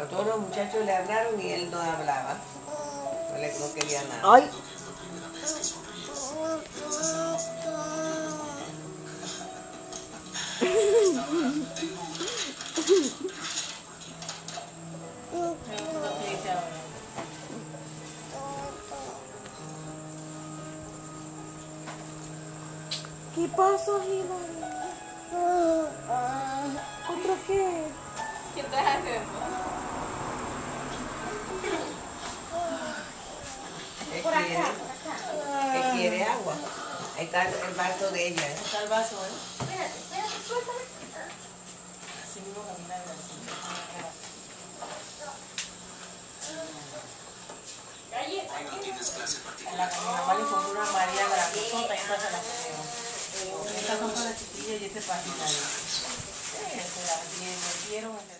Pero todos los muchachos le hablaron y él no hablaba. No, le, no quería nada. Ay. ¿Qué pasa, Hilary? ¿Otro qué? ¿Qué estás haciendo? ¿Qué quiere? ¿Qué quiere agua? Ahí está el vaso de ella. ¿eh? Está el vaso, ¿eh? Espérate, espérate, suéltame. Así mismo caminar así. A la mi mamá le compró una María se la comió. Estas son para las chiquillas y este para. Eh, se